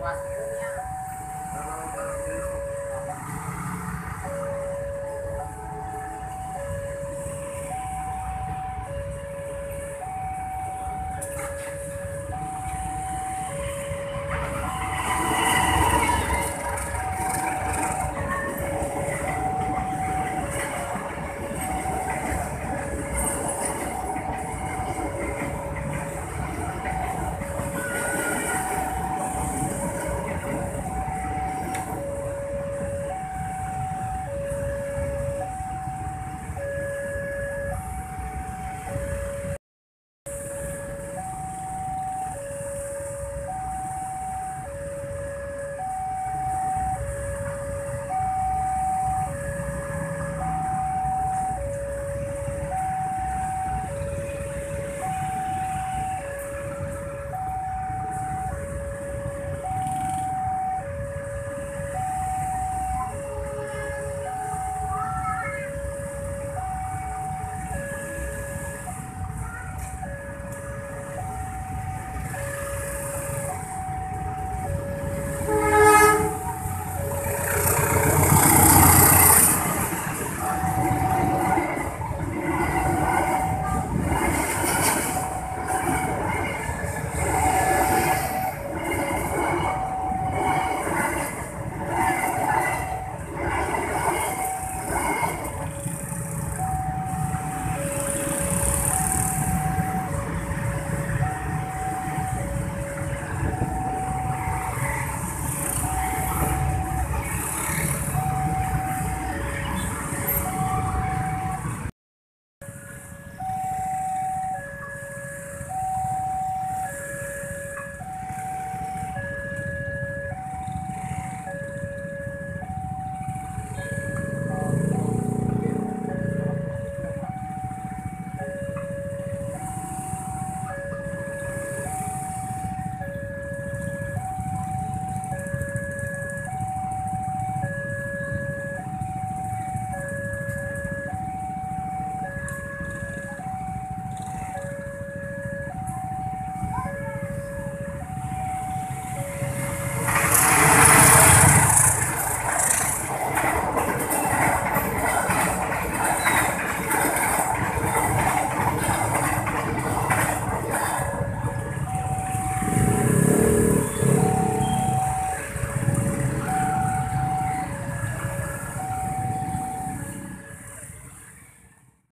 Quatro.